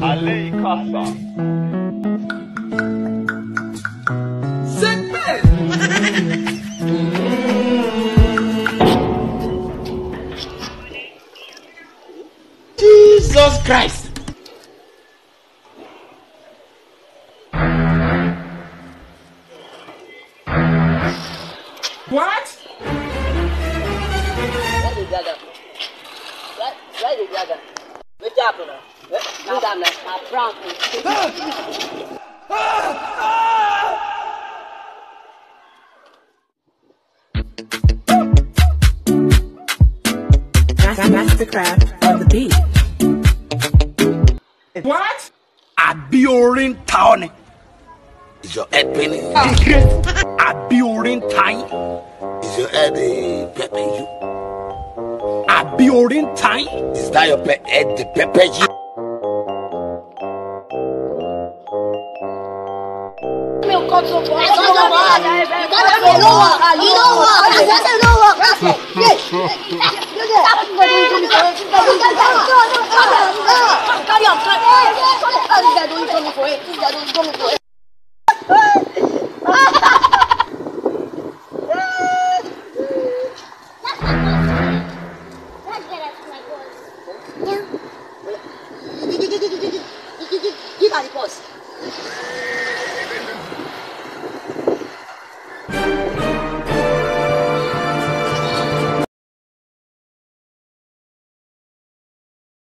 Alei Casa. Jesus Christ. What? Where the gaga? Where, where the gaga? Which happen? Madam, na Frank. Masterkraft on the beat. What? àbí orin ta ọ ni. Is your head paining? àbí orin ta. Is your head uh, peppering you? Àbí orin ta yín. Is that your pe- head the pepper you? Give her